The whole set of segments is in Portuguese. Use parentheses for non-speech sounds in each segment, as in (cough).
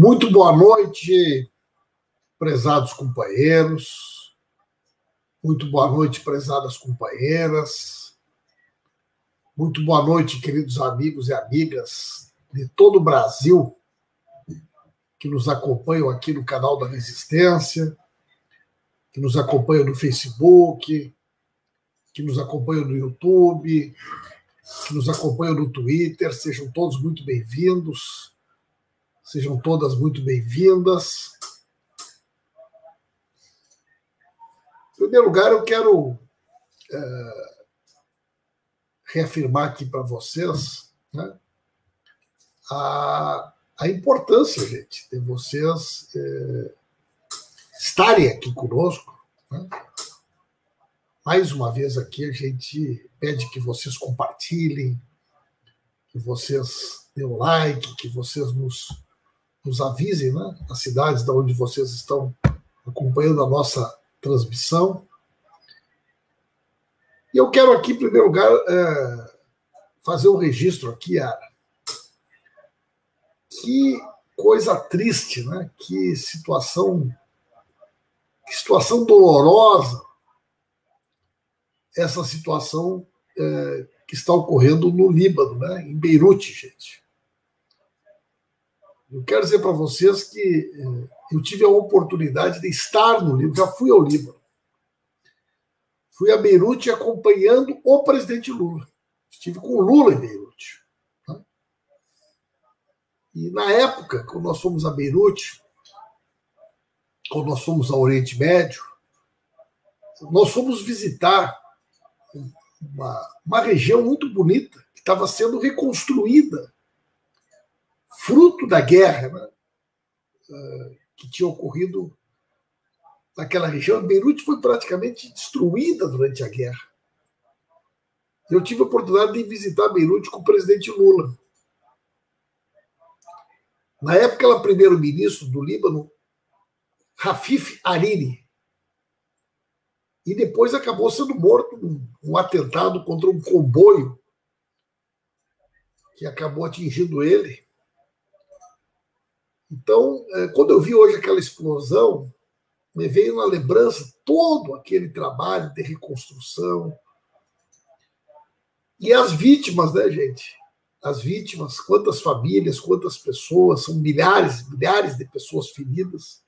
Muito boa noite, prezados companheiros. Muito boa noite, prezadas companheiras. Muito boa noite, queridos amigos e amigas de todo o Brasil que nos acompanham aqui no canal da Resistência, que nos acompanham no Facebook, que nos acompanham no YouTube, que nos acompanham no Twitter. Sejam todos muito bem-vindos. Sejam todas muito bem-vindas. Em primeiro lugar, eu quero é, reafirmar aqui para vocês né, a, a importância, gente, de vocês é, estarem aqui conosco. Né? Mais uma vez aqui, a gente pede que vocês compartilhem, que vocês dêem like, que vocês nos nos avisem, né, as cidades de onde vocês estão acompanhando a nossa transmissão. E eu quero aqui, em primeiro lugar, é, fazer um registro aqui, Ara. Que coisa triste, né? Que situação, que situação dolorosa essa situação é, que está ocorrendo no Líbano, né? Em Beirute, gente. Eu quero dizer para vocês que eh, eu tive a oportunidade de estar no Líbano, já fui ao Líbano. Fui a Beirute acompanhando o presidente Lula. Estive com o Lula em Beirute. Tá? E na época, quando nós fomos a Beirute, quando nós fomos ao Oriente Médio, nós fomos visitar uma, uma região muito bonita que estava sendo reconstruída fruto da guerra ah, que tinha ocorrido naquela região. Beirute foi praticamente destruída durante a guerra. Eu tive a oportunidade de visitar Beirute com o presidente Lula. Na época, ela primeiro-ministro do Líbano, Rafif Hariri. E depois acabou sendo morto num um atentado contra um comboio que acabou atingindo ele. Então, é, quando eu vi hoje aquela explosão, me veio na lembrança todo aquele trabalho de reconstrução. E as vítimas, né, gente? As vítimas, quantas famílias, quantas pessoas, são milhares, milhares de pessoas feridas.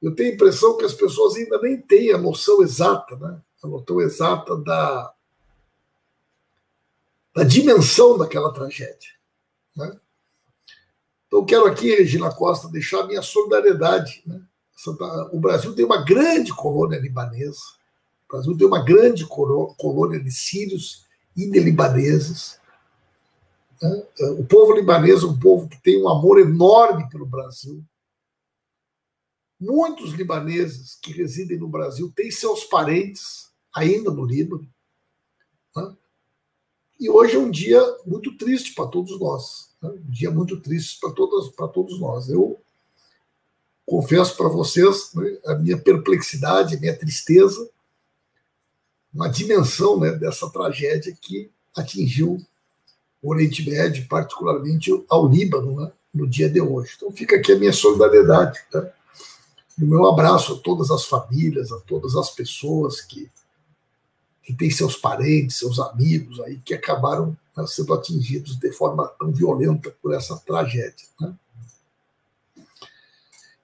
Eu tenho a impressão que as pessoas ainda nem têm a noção exata, né? A noção exata da, da dimensão daquela tragédia. Né? Então, quero aqui, Regina Costa, deixar a minha solidariedade. Né? O Brasil tem uma grande colônia libanesa, o Brasil tem uma grande colônia de sírios e de libaneses. Né? O povo libanês é um povo que tem um amor enorme pelo Brasil. Muitos libaneses que residem no Brasil têm seus parentes ainda no Líbano. Né? E hoje é um dia muito triste para todos nós. Né? Um dia muito triste para todos nós. Eu confesso para vocês né, a minha perplexidade, a minha tristeza, uma dimensão né, dessa tragédia que atingiu o Oriente Médio, particularmente ao Líbano, né, no dia de hoje. Então fica aqui a minha solidariedade, tá? e o meu abraço a todas as famílias, a todas as pessoas que que tem seus parentes, seus amigos aí que acabaram sendo atingidos de forma tão violenta por essa tragédia. Né?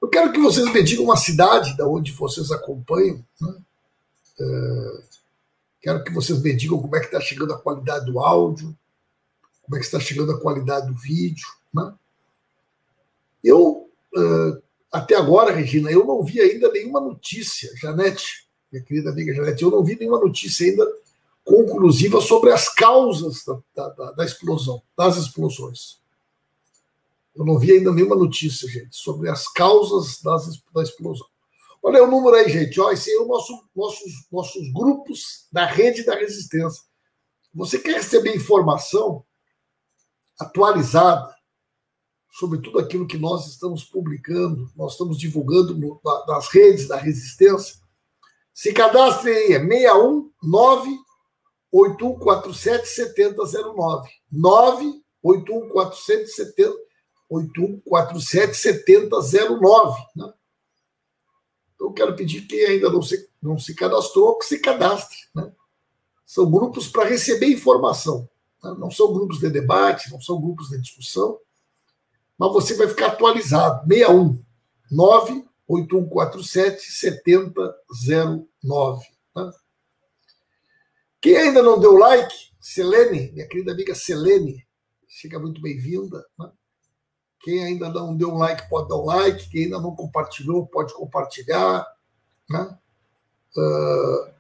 Eu quero que vocês me digam uma cidade da onde vocês acompanham. Né? É, quero que vocês me digam como é que está chegando a qualidade do áudio, como é que está chegando a qualidade do vídeo. Né? Eu, é, até agora, Regina, eu não vi ainda nenhuma notícia, Janete, minha querida amiga Janete, eu não vi nenhuma notícia ainda conclusiva sobre as causas da, da, da explosão, das explosões. Eu não vi ainda nenhuma notícia, gente, sobre as causas das, da explosão. Olha o número aí, gente. Ó, esse é o nosso, nossos, nossos grupos da rede da resistência. Você quer receber informação atualizada sobre tudo aquilo que nós estamos publicando, nós estamos divulgando no, nas redes da resistência? Se cadastre aí, é 619 8147 7009. 98147 981477009. Né? Então, quero pedir que ainda não se, não se cadastrou, que se cadastre. Né? São grupos para receber informação. Né? Não são grupos de debate, não são grupos de discussão, mas você vai ficar atualizado. 61 98147 7009. Né? Quem ainda não deu like, Selene, minha querida amiga Selene, seja muito bem-vinda. Né? Quem ainda não deu um like, pode dar um like. Quem ainda não compartilhou, pode compartilhar. Né? Uh,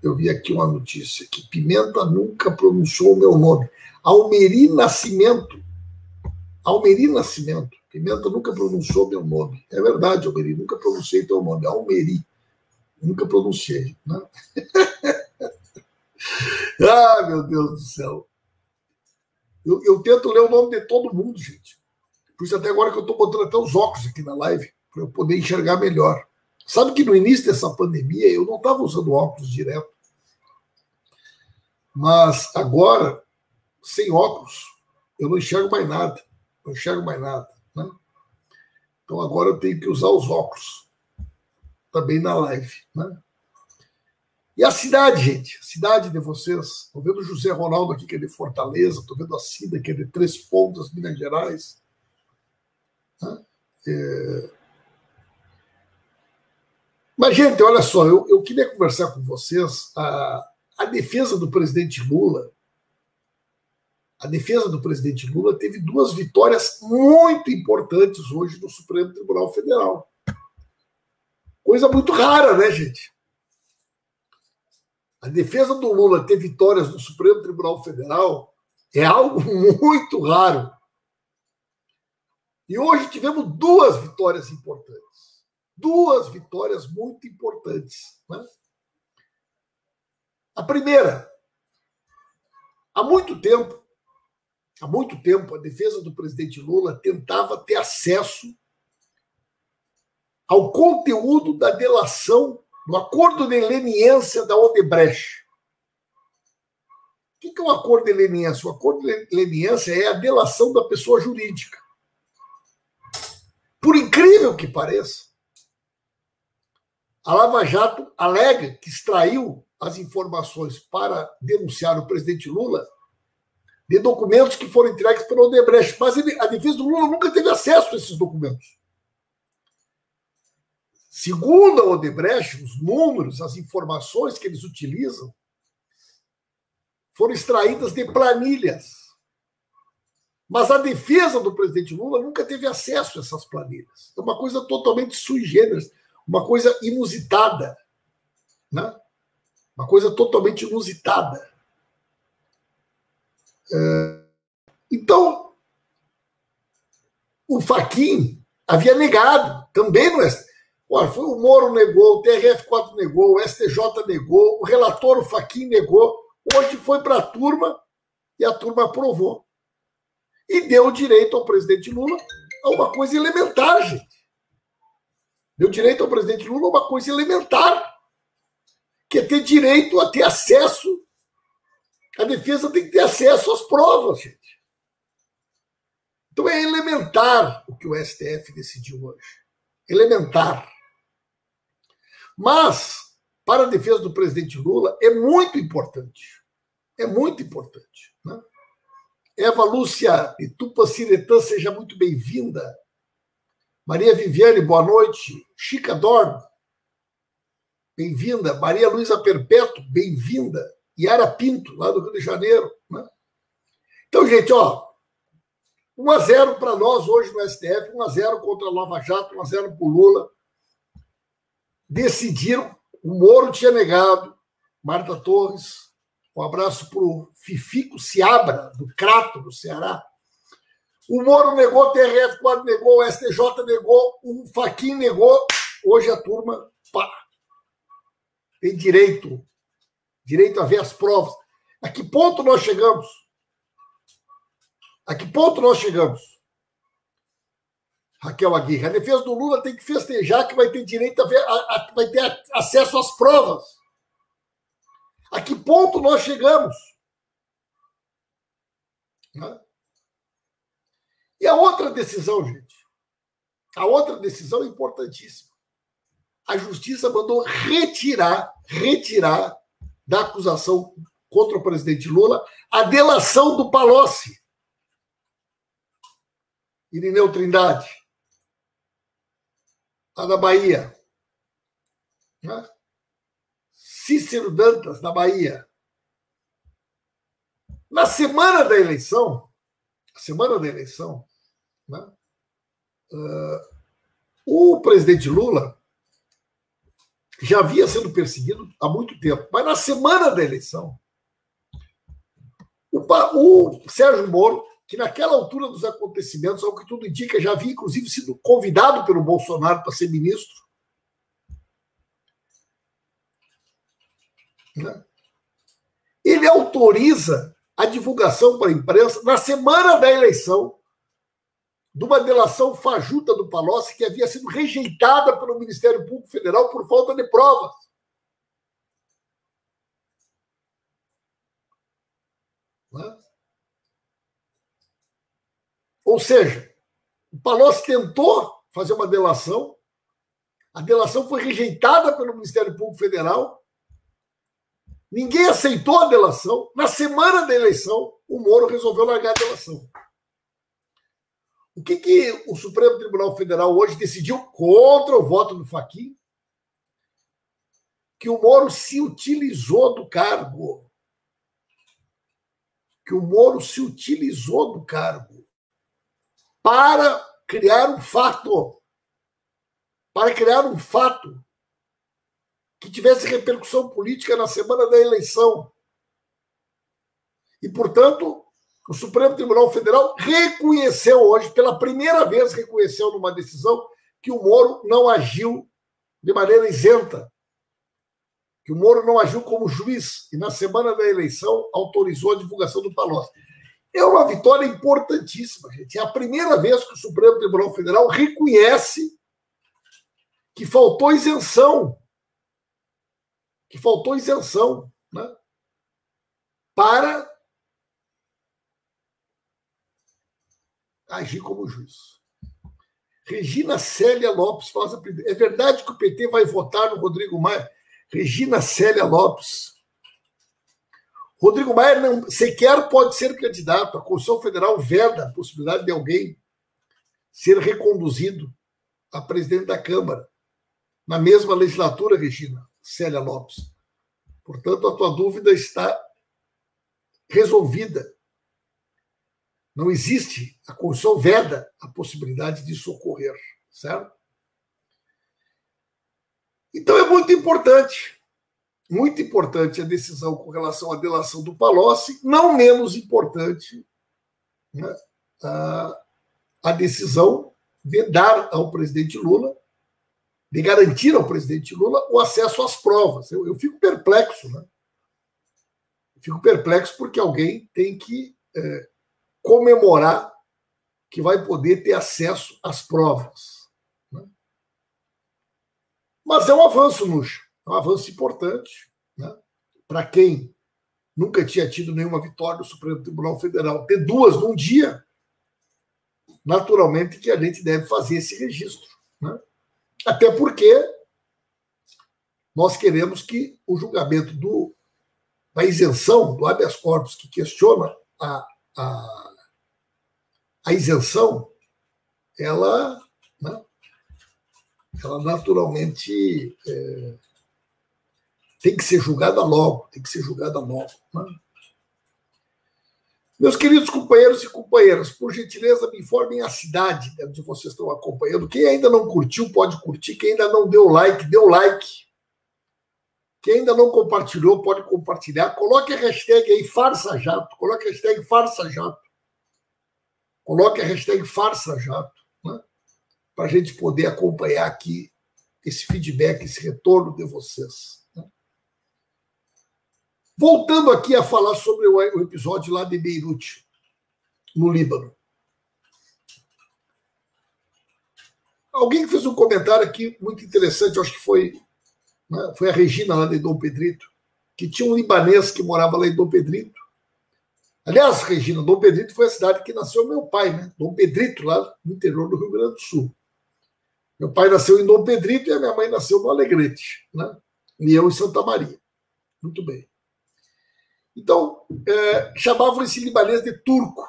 eu vi aqui uma notícia que Pimenta nunca pronunciou o meu nome. Almeri Nascimento. Almeri Nascimento. Pimenta nunca pronunciou meu nome. É verdade, Almeri, nunca pronunciei teu nome. Almeri. Nunca pronunciei. Né? (laughs) ah, meu Deus do céu. Eu, eu, tento ler o nome de todo mundo, gente. Por isso, até agora que eu estou botando até os óculos aqui na live, para eu poder enxergar melhor. Sabe que no início dessa pandemia eu não estava usando óculos direto. Mas agora, sem óculos, eu não enxergo mais nada. Não enxergo mais nada. Né? Então agora eu tenho que usar os óculos também na live. Né? E a cidade, gente, a cidade de vocês. Estou vendo o José Ronaldo aqui, que é de Fortaleza, estou vendo a Cida, que é de Três Pontas, Minas Gerais. Né? É... Mas, gente, olha só, eu, eu queria conversar com vocês. A, a defesa do presidente Lula, a defesa do presidente Lula teve duas vitórias muito importantes hoje no Supremo Tribunal Federal. Coisa muito rara, né, gente? A defesa do Lula ter vitórias no Supremo Tribunal Federal é algo (laughs) muito raro. E hoje tivemos duas vitórias importantes. Duas vitórias muito importantes. Né? A primeira, há muito tempo, há muito tempo, a defesa do presidente Lula tentava ter acesso ao conteúdo da delação do acordo de leniência da Odebrecht. O que é o acordo de leniência? O acordo de leniência é a delação da pessoa jurídica. Por incrível que pareça, a Lava Jato alega que extraiu as informações para denunciar o presidente Lula de documentos que foram entregues pelo Odebrecht, mas a defesa do Lula nunca teve acesso a esses documentos. Segundo a Odebrecht, os números, as informações que eles utilizam foram extraídas de planilhas. Mas a defesa do presidente Lula nunca teve acesso a essas planilhas. É uma coisa totalmente sui generis, uma coisa inusitada. Né? Uma coisa totalmente inusitada. É... Então, o Faquin havia negado também no STF Olha, foi o Moro negou, o TRF4 negou, o STJ negou, o relator, o Faquin negou. Hoje foi para a turma e a turma aprovou. E deu direito ao presidente Lula a uma coisa elementar, gente. Deu direito ao presidente Lula a uma coisa elementar, que é ter direito a ter acesso. A defesa tem que ter acesso às provas, gente. Então é elementar o que o STF decidiu hoje. Elementar. Mas, para a defesa do presidente Lula, é muito importante. É muito importante. Né? Eva Lúcia Itupaciretã, seja muito bem-vinda. Maria Viviane, boa noite. Chica Dorn, bem-vinda. Maria Luísa Perpétuo, bem-vinda. Yara Pinto, lá do Rio de Janeiro. Né? Então, gente, ó, 1 a 0 para nós hoje no STF, 1 a 0 contra a Lava Jato, 1 a 0 para o Lula decidiram. O Moro tinha negado, Marta Torres, um abraço para o Fifico Seabra, do Crato, do Ceará. O Moro negou, o TRF4 negou, o STJ negou, o Faquin negou. Hoje a turma pá, tem direito, direito a ver as provas. A que ponto nós chegamos? A que ponto nós chegamos? Raquel Aguirre. A defesa do Lula tem que festejar que vai ter direito a, ver, a, a, vai ter acesso às provas. A que ponto nós chegamos? Né? E a outra decisão, gente, a outra decisão é importantíssima. A justiça mandou retirar, retirar da acusação contra o presidente Lula a delação do Palocci. Irineu Trindade, lá da Bahia. Né? Cícero Dantas, da Bahia. Na semana da eleição, semana da eleição, né, uh, o presidente Lula já havia sendo perseguido há muito tempo, mas na semana da eleição, o, o Sérgio Moro, que naquela altura dos acontecimentos, ao que tudo indica, já havia inclusive sido convidado pelo Bolsonaro para ser ministro, né, ele autoriza a divulgação para a imprensa, na semana da eleição, de uma delação fajuta do Palocci que havia sido rejeitada pelo Ministério Público Federal por falta de provas. É? Ou seja, o Palocci tentou fazer uma delação, a delação foi rejeitada pelo Ministério Público Federal Ninguém aceitou a delação. Na semana da eleição, o Moro resolveu largar a delação. O que, que o Supremo Tribunal Federal hoje decidiu contra o voto do Faquin? Que o Moro se utilizou do cargo. Que o Moro se utilizou do cargo para criar um fato. Para criar um fato que tivesse repercussão política na semana da eleição. E, portanto, o Supremo Tribunal Federal reconheceu hoje, pela primeira vez, reconheceu numa decisão que o Moro não agiu de maneira isenta, que o Moro não agiu como juiz e, na semana da eleição, autorizou a divulgação do Palocci. É uma vitória importantíssima, gente. É a primeira vez que o Supremo Tribunal Federal reconhece que faltou isenção que faltou isenção né, para agir como juiz. Regina Célia Lopes faz a primeira. É verdade que o PT vai votar no Rodrigo Maia? Regina Célia Lopes. Rodrigo Maia não, sequer pode ser candidato. A Constituição Federal veda a possibilidade de alguém ser reconduzido a presidente da Câmara. Na mesma legislatura, Regina. Célia Lopes. Portanto, a tua dúvida está resolvida. Não existe, a Constituição veda a possibilidade disso ocorrer, certo? Então é muito importante, muito importante a decisão com relação à delação do Palocci, não menos importante né, a, a decisão de dar ao presidente Lula de garantir ao presidente Lula o acesso às provas. Eu, eu fico perplexo, né? Fico perplexo porque alguém tem que é, comemorar que vai poder ter acesso às provas. Né? Mas é um avanço, Nuxa, é um avanço importante. Né? Para quem nunca tinha tido nenhuma vitória no Supremo Tribunal Federal, ter duas num dia, naturalmente que a gente deve fazer esse registro. Né? Até porque nós queremos que o julgamento do, da isenção do habeas corpus, que questiona a, a, a isenção, ela, né, ela naturalmente é, tem que ser julgada logo, tem que ser julgada logo. Né? Meus queridos companheiros e companheiras, por gentileza, me informem a cidade onde vocês estão acompanhando. Quem ainda não curtiu, pode curtir. Quem ainda não deu like, deu like. Quem ainda não compartilhou, pode compartilhar. Coloque a hashtag aí, farsa jato. Coloque a hashtag farsa jato. Coloque a hashtag farsa jato. Né? Para a gente poder acompanhar aqui esse feedback, esse retorno de vocês. Voltando aqui a falar sobre o episódio lá de Beirute, no Líbano. Alguém fez um comentário aqui muito interessante, acho que foi, né, foi a Regina lá de Dom Pedrito, que tinha um libanês que morava lá em Dom Pedrito. Aliás, Regina, Dom Pedrito foi a cidade que nasceu meu pai, né? Dom Pedrito, lá no interior do Rio Grande do Sul. Meu pai nasceu em Dom Pedrito e a minha mãe nasceu no Alegrete, né? E eu em Santa Maria. Muito bem. Então, é, chamavam esse libanês de turco.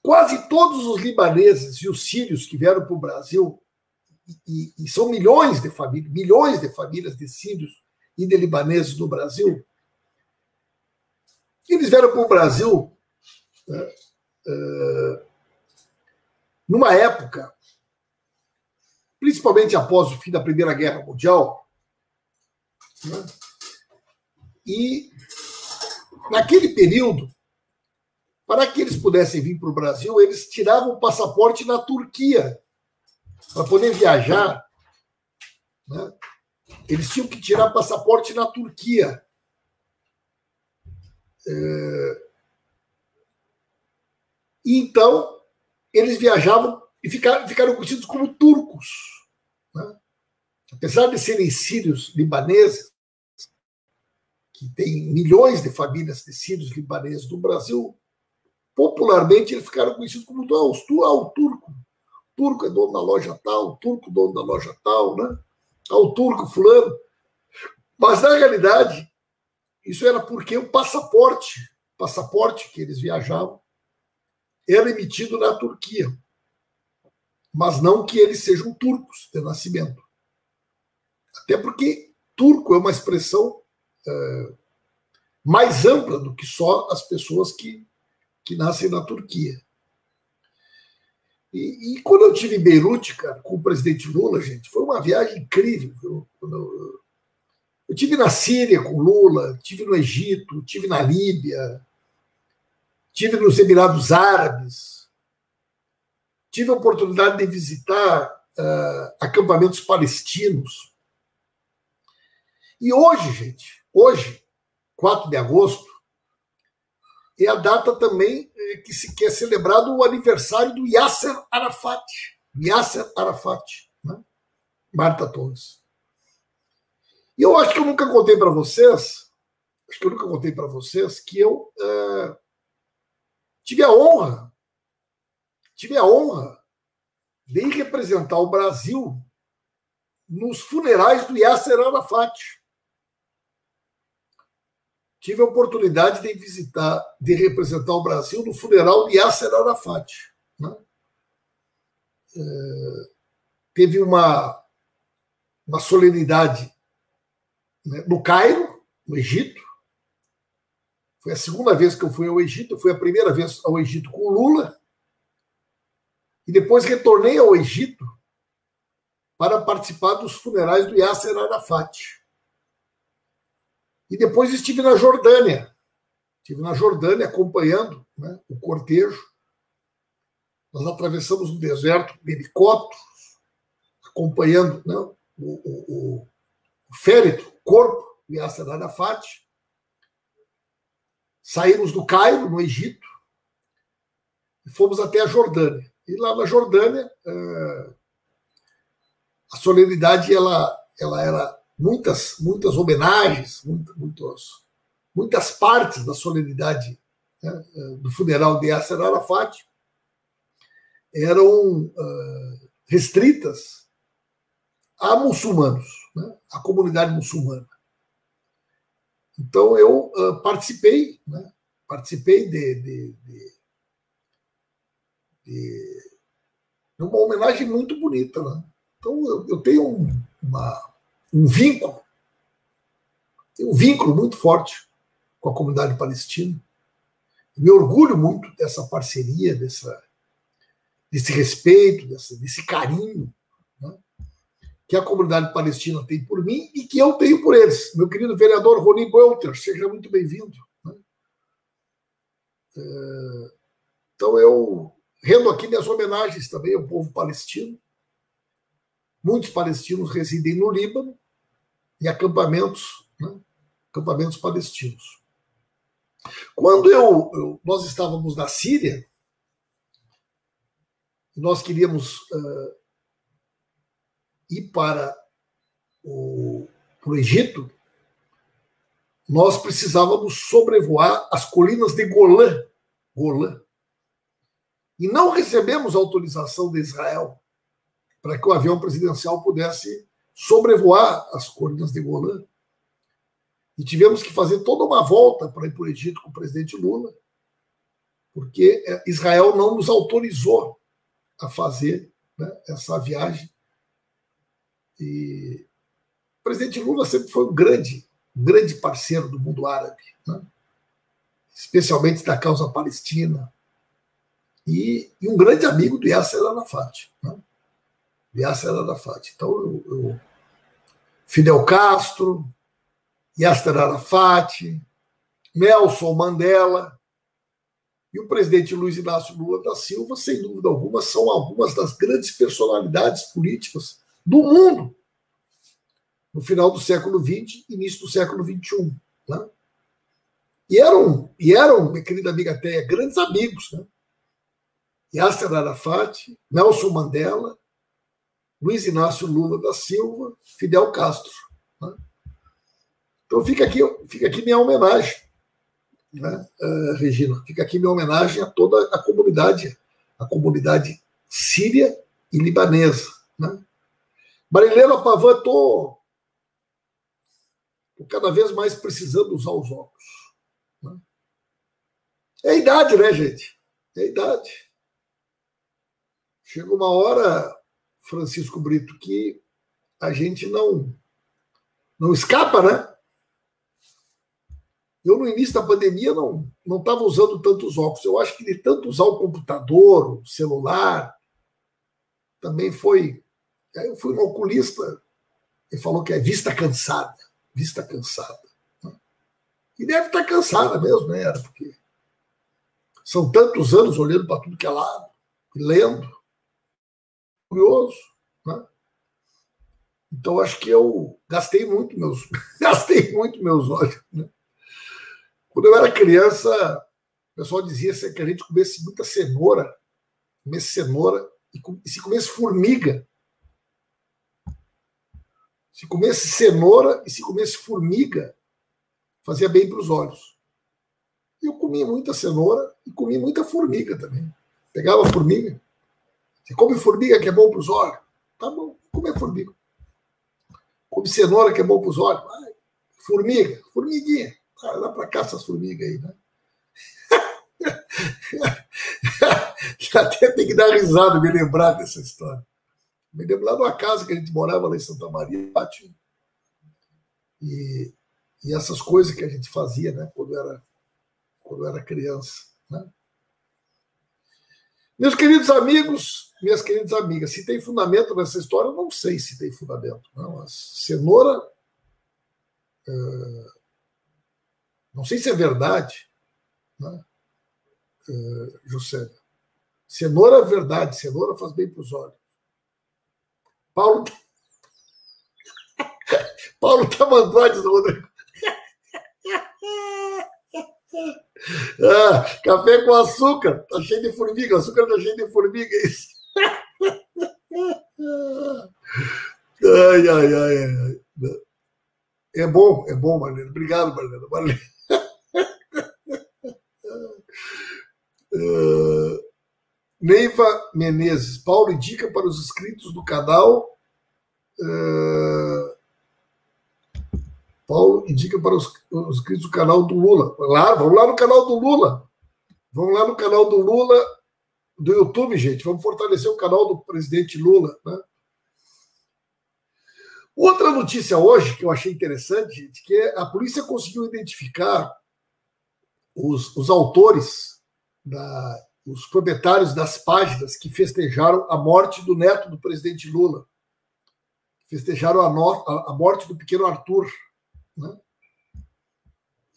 Quase todos os libaneses e os sírios que vieram para o Brasil, e, e, são milhões de famílias, milhões de famílias de sírios e de libaneses no Brasil, eles vieram para o Brasil né, uh, numa época, principalmente após o fim da Primeira Guerra Mundial, né, e naquele período, para que eles pudessem vir para o Brasil, eles tiravam o passaporte na Turquia para poder viajar. Né? Eles tinham que tirar passaporte na Turquia. É... E então, eles viajavam e ficaram, ficaram conhecidos como turcos. Né? Apesar de serem sírios libaneses, que tem milhões de famílias de sírios libaneses no Brasil, popularmente eles ficaram conhecidos como ah, os, ah, o turco. O turco é dono da loja tal, o turco é dono da loja tal, né? ao turco fulano. Mas, na realidade, isso era porque o passaporte, passaporte que eles viajavam, era emitido na Turquia. Mas não que eles sejam turcos de nascimento. Até porque turco é uma expressão é, mais ampla do que só as pessoas que, que nascem na Turquia. E, e, quando eu tive em Beirute, cara, com o presidente Lula, gente, foi uma viagem incrível. Eu, eu, eu tive na Síria com Lula, tive no Egito, tive na Líbia, tive nos Emirados Árabes, tive a oportunidade de visitar uh, acampamentos palestinos. E hoje, gente, hoje, 4 de agosto, é a data também é, que se quer celebrado o aniversário do Yasser Arafat. Yasser Arafat, né? Marta Torres. E eu acho que eu nunca contei para vocês, acho que eu nunca contei para vocês que eu é, tive a honra, tive a honra de representar o Brasil nos funerais do Yasser Arafat tive a oportunidade de visitar, de representar o Brasil no funeral de Yasser Arafat. Né? É, teve uma, uma solenidade né, no Cairo, no Egito. Foi a segunda vez que eu fui ao Egito, foi a primeira vez ao Egito com Lula. E depois retornei ao Egito para participar dos funerais do Yasser Arafat. E depois estive na Jordânia. Estive na Jordânia acompanhando né, o cortejo. Nós atravessamos o deserto de helicópteros, acompanhando né, o, o, o férito, o corpo de Yasser Arafat. Saímos do Cairo, no Egito, e fomos até a Jordânia. E lá na Jordânia, eh, a solenidade ela, ela era muitas, muitas homenagens, muitos, muitas partes da solenidade né, eh, do funeral de Yasser Arafat eram uh, restritas a muçulmanos, né, a comunidade muçulmana. Então eu uh, participei, né, participei de, de, de, de, uma homenagem muito bonita. Né? Então eu, eu tenho um, uma, um vínculo, tem um vínculo muito forte com a comunidade palestina. Me orgulho muito dessa parceria, dessa, desse respeito, dessa, desse carinho né, que a comunidade palestina tem por mim e que eu tenho por eles. Meu querido vereador Rony Bolter, seja muito bem-vindo. Né? É, então eu rendo aqui minhas homenagens também ao povo palestino Muitos palestinos residem no Líbano, em acampamentos, né? acampamentos palestinos. Quando eu, eu, nós estávamos na Síria, nós queríamos uh, ir para o, para o Egito, nós precisávamos sobrevoar as colinas de Golã, Golã. E não recebemos autorização de Israel para que o avião presidencial pudesse sobrevoar as colinas de Golã. E tivemos que fazer toda uma volta para ir para o Egito com o presidente Lula, porque é, Israel não nos autorizou a fazer né, essa viagem. E o presidente Lula sempre foi um grande, um grande parceiro do mundo árabe, né? especialmente da causa palestina, e, e, um grande amigo do Yasser Arafat. Né? Yasser Arafat. Então, eu, eu, Fidel Castro, Yasser Arafat, Nelson Mandela e o presidente Luiz Inácio Lula da Silva, sem dúvida alguma, são algumas das grandes personalidades políticas do mundo no final do século XX, início do século XXI. Né? E eram, e eram, minha querida amiga Teia, grandes amigos. Né? Yasser Arafat, Nelson Mandela, Luiz Inácio Lula da Silva, Fidel Castro. Né? Então fica aqui, fica aqui minha homenagem, né, uh, Regina? Fica aqui minha homenagem a toda a comunidade, a comunidade síria e libanesa. Né? Marilena Pavan, estou cada vez mais precisando usar os óculos. Né? É a idade, né, gente? É a idade. Chega uma hora, Francisco Brito, que a gente não não escapa, né? Eu, no início da pandemia, não não estava usando tantos óculos. Eu acho que de tanto usar o computador, o celular, também foi. Eu fui no oculista e falou que é vista cansada. Vista cansada. Né? E deve estar cansada mesmo, né? Porque são tantos anos olhando para tudo que é lado, lendo curioso. Né? Então, acho que eu gastei muito meus, (laughs) gastei muito meus olhos. Né? Quando eu era criança, o pessoal dizia que a gente comesse muita cenoura, comesse cenoura e, e se comesse formiga. Se comesse cenoura e se comesse formiga, fazia bem para os olhos. Eu comia muita cenoura e comia muita formiga também. Pegava formiga, você come formiga que é bom para os olhos? Tá bom, comer formiga. Come cenoura que é bom para os olhos? Vai. Formiga, formiguinha. Vai lá para cá essas formigas aí, né? (laughs) Até tem que dar risada me lembrar dessa história. Me lembro lá numa casa que a gente morava lá em Santa Maria, e, e essas coisas que a gente fazia, né, quando era, quando era criança, né? Meus queridos amigos, minhas queridas amigas, se tem fundamento nessa história, eu não sei se tem fundamento. Não. A cenoura. Uh, não sei se é verdade, né? uh, José. Cenoura é verdade, cenoura faz bem para os olhos. Paulo. (laughs) Paulo Tamanduades, Rodrigo. Ah, (laughs) café com açúcar, tá cheio de formiga, açúcar tá cheio de formiga, é isso. Ai, ai, ai, ai. É bom, é bom, Marlene. Obrigado, Marlene. Marlene. Uh, Neiva Menezes, Paulo indica para os inscritos do canal uh, Paulo indica para os, os inscritos do canal do Lula. Lá, vamos lá no canal do Lula. Vamos lá no canal do Lula, do YouTube, gente. Vamos fortalecer o canal do presidente Lula. Né? Outra notícia hoje que eu achei interessante, gente, que a polícia conseguiu identificar os, os autores, da, os proprietários das páginas que festejaram a morte do neto do presidente Lula. Festejaram a, no, a, a morte do pequeno Arthur. Né?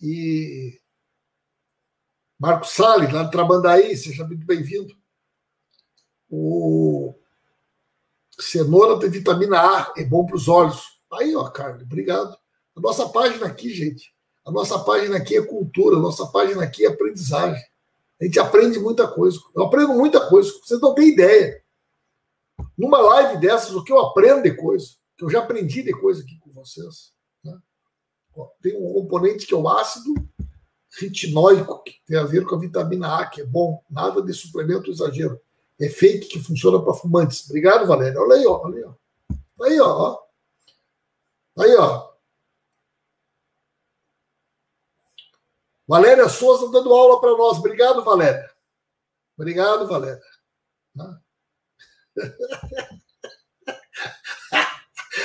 E Marcos Salles, lá de Trabandaí, seja muito bem-vindo. O cenoura tem vitamina A, é bom para os olhos. Aí, ó, Carlos, obrigado. A nossa página aqui, gente, a nossa página aqui é cultura, a nossa página aqui é aprendizagem. A gente aprende muita coisa. Eu aprendo muita coisa, vocês não têm ideia. Numa live dessas, o que eu aprendo de coisa, que eu já aprendi de coisa aqui com vocês. tem um componente que é o ácido retinóico, que tem a ver com a vitamina A, que é bom. Nada de suplemento exagero. É fake que funciona para fumantes. Obrigado, Valéria. Olha aí, ó. Olha aí, ó. Tá aí, ó. Tá aí, ó. Valéria Souza dando aula para nós. Obrigado, Valéria. Obrigado, Valéria. (laughs)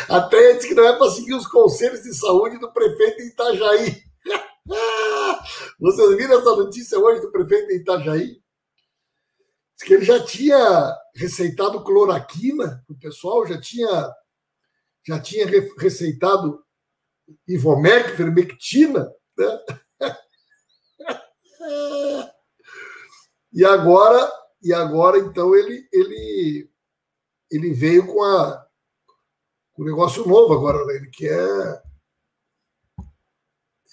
Até antes que não é para seguir os conselhos de saúde do prefeito em Itajaí. (laughs) Vocês viram essa notícia hoje do prefeito em Itajaí? Que ele já tinha receitado cloroquina o pessoal, já tinha, já tinha receitado Ivomec, vermectina, né? (laughs) E agora, e agora então ele ele ele veio com a com um negócio novo agora, né? ele quer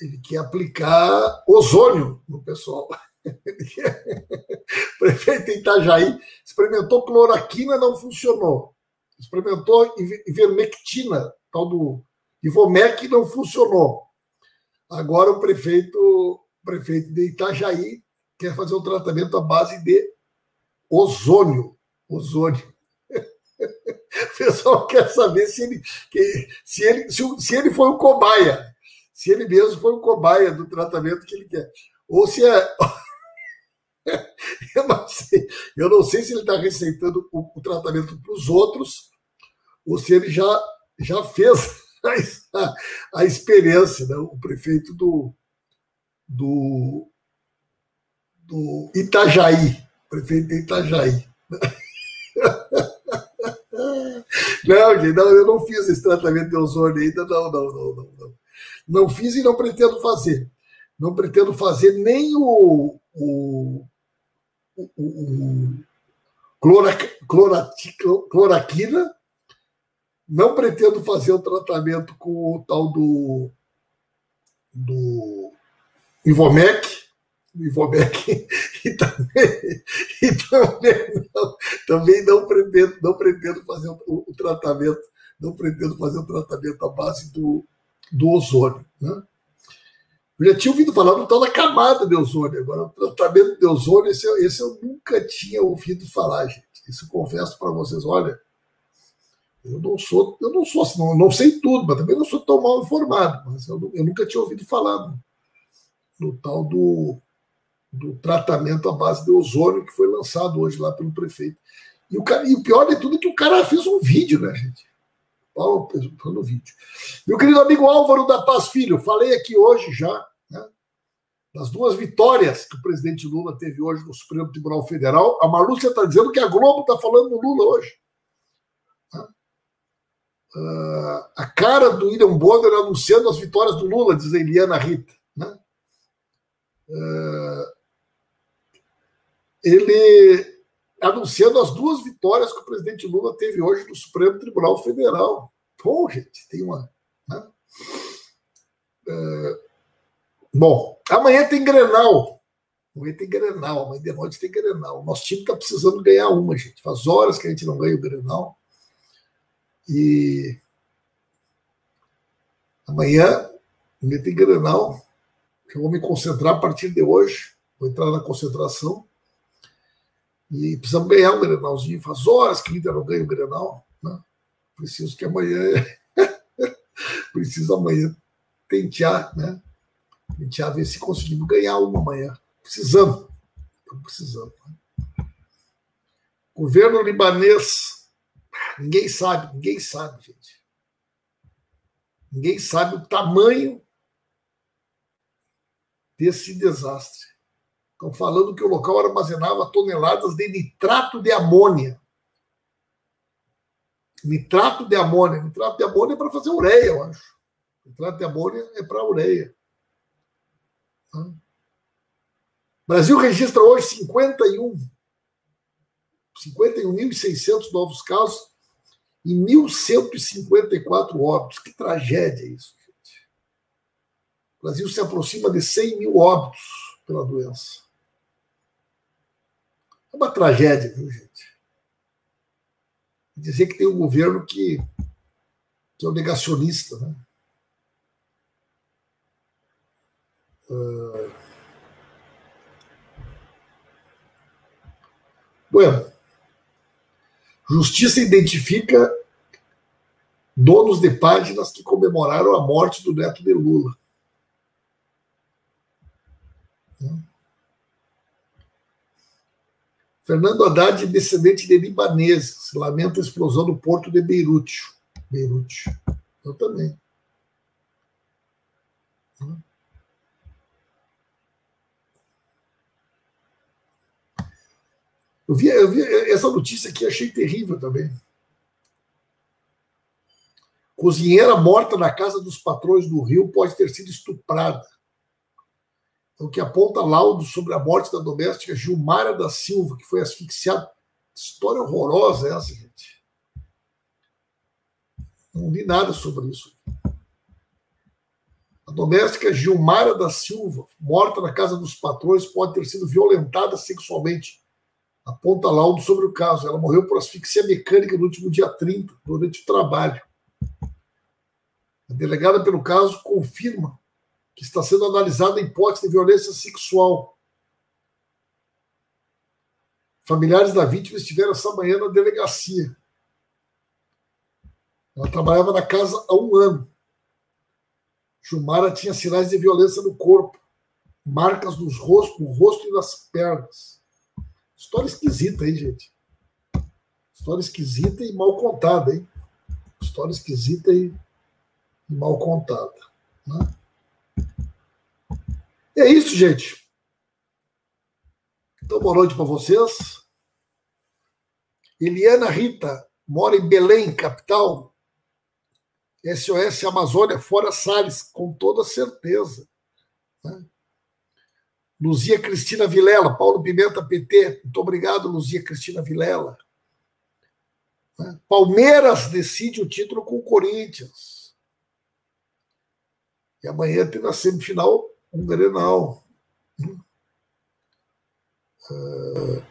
ele quer aplicar ozônio no pessoal. (laughs) Prefeito Itajaí experimentou cloroquina, não funcionou. Experimentou ivermectina, tal do Ivomec, não funcionou. Agora o prefeito, o prefeito de Itajaí quer fazer um tratamento à base de ozônio. Ozônio. (laughs) O pessoal quer saber se ele, se ele, se ele foi o cobaia, se ele mesmo foi o cobaia do tratamento que ele quer. Ou se é. (laughs) (laughs) Eu não sei, eu não sei se ele está receitando o, o tratamento para os outros, ou se ele já, já fez (laughs) a, a experiência, né? o prefeito do, do, do Itajaí, prefeito de Itajaí. (laughs) Não, não, eu não fiz esse tratamento de ozônio ainda, não, não, não, não, não. Não fiz e não pretendo fazer. Não pretendo fazer nem o, o, o, o clora, cloraquina, não pretendo fazer o tratamento com o tal do, do Ivomec, Ivomec (laughs) e também, e também, não, também não pretendo, não pretendo fazer o, o, tratamento, não pretendo fazer o tratamento à base do, do ozônio. Né? Eu já tinha ouvido falar do tal da camada de ozônio, agora o tratamento de ozônio, esse, esse eu nunca tinha ouvido falar, gente. Isso confesso para vocês, olha, eu não sou, eu não sou assim, não, não sei tudo, mas também não sou tão mal informado, mas eu, eu nunca tinha ouvido falar no, tal do do tratamento à base de ozônio que foi lançado hoje lá pelo prefeito. E o, e o pior de tudo é que o cara fez um vídeo, né, gente? Paulo um vídeo. Meu querido amigo Álvaro da Paz Filho, falei aqui hoje já, né, das duas vitórias que o presidente Lula teve hoje no Supremo Tribunal Federal. A Marlúcia está dizendo que a Globo está falando no Lula hoje. Uh, a cara do William Bonner anunciando as vitórias do Lula, diz a Eliana Rita. Né? Uh, ele anunciando as duas vitórias que o presidente Lula teve hoje no Supremo Tribunal Federal. Pô, gente, tem uma. Né? É... Bom, amanhã tem Grenal. Amanhã tem Grenal, amanhã de noite tem Grenal. Nosso time está precisando ganhar uma, gente. Faz horas que a gente não ganha o Grenal. E amanhã, amanhã tem Grenal. Eu vou me concentrar a partir de hoje. Vou entrar na concentração e precisamos ganhar um Grenalzinho. Faz horas que ainda não ganha o Grenal. Né? Preciso que amanhã. (laughs) Preciso amanhã tentear, né? Tentear ver se conseguimos ganhar uma amanhã. Precisamos. Estamos precisando. Né? Governo libanês. Ninguém sabe, ninguém sabe, gente. Ninguém sabe o tamanho desse desastre. Estão falando que o local armazenava toneladas de nitrato de amônia. Nitrato de amônia. Nitrato de amônia é para fazer ureia, eu acho. Nitrato de amônia é para ureia. O Brasil registra hoje 51 51.600 novos casos e 1.154 óbitos. Que tragédia isso, gente. O Brasil se aproxima de 100 mil óbitos pela doença. É uma tragédia, viu, gente? Dizer que tem um governo que, que é um negacionista, né? Uh... Bueno. Justiça identifica donos de páginas que comemoraram a morte do neto de Lula. Fernando Haddad, descendente de libaneses, lamenta a explosão do porto de Beirute. Beirute. Eu também. Eu vi, eu vi essa notícia aqui, achei terrível também. Cozinheira morta na casa dos patrões do Rio pode ter sido estuprada. O que aponta laudo sobre a morte da doméstica Gilmara da Silva, que foi asfixiada. História horrorosa essa, gente. Não li nada sobre isso. A doméstica Gilmara da Silva, morta na casa dos patrões, pode ter sido violentada sexualmente. Aponta laudo sobre o caso. Ela morreu por asfixia mecânica no último dia 30, durante o trabalho. A delegada pelo caso confirma que está sendo analisada a hipótese de violência sexual. Familiares da vítima estiveram essa manhã na delegacia. Ela trabalhava na casa há um ano. Chumara tinha sinais de violência no corpo, marcas nos rostos, no rosto e nas pernas. História esquisita, hein, gente? História esquisita e mal contada, hein? História esquisita e mal contada. Né? É isso, gente. Então, boa noite para vocês. Eliana Rita mora em Belém, capital. SOS Amazônia, fora Salles, com toda certeza. Né? Luzia Cristina Vilela, Paulo Pimenta PT, muito obrigado, Luzia Cristina Vilela. Né? Palmeiras decide o título com o Corinthians. E amanhã tem na semifinal um Grenal. Uh...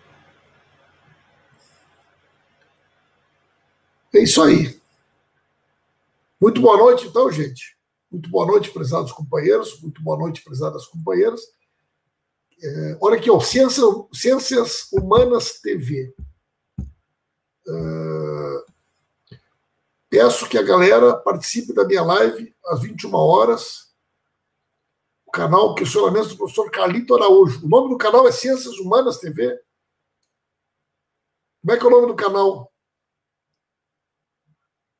É isso aí. Muito boa noite, então, gente. Muito boa noite, prezados companheiros. Muito boa noite, prezadas companheiras. É, olha aqui, ó, Ciências, Ciências Humanas TV. Uh, Peço que a galera participe da minha live às 21 horas. Canal Questionamentos do professor Carlito Araújo. O nome do canal é Ciências Humanas TV. Como é que é o nome do canal?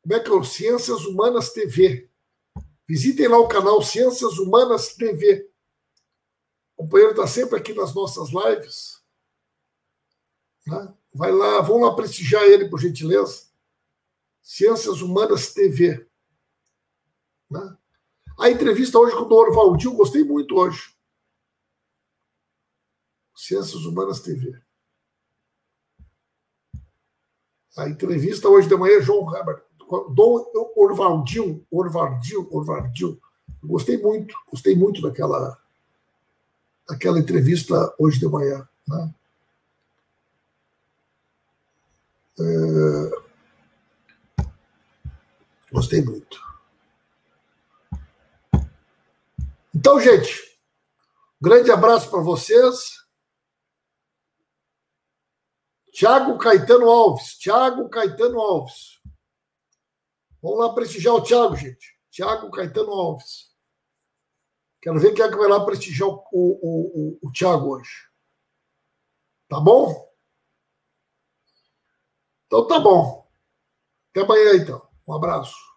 Como é que é o Ciências Humanas TV? Visitem lá o canal Ciências Humanas TV. O companheiro está sempre aqui nas nossas lives. Né? Vai lá, vão lá prestigiar ele, por gentileza. Ciências Humanas TV. Né? A entrevista hoje com o Dorvaldio, gostei muito hoje. Ciências Humanas TV. A entrevista hoje de manhã, João Herbert, Dom Orvaldio, Orvaldio, Orvaldio. Gostei muito, gostei muito daquela, daquela entrevista hoje de manhã. Né? É... Gostei muito. Então, gente, grande abraço para vocês. Tiago Caetano Alves. Tiago Caetano Alves. Vamos lá prestigiar o Tiago, gente. Tiago Caetano Alves. Quero ver quem é que vai lá prestigiar o, o, o, o Tiago hoje. Tá bom? Então tá bom. Até amanhã, então. Um abraço.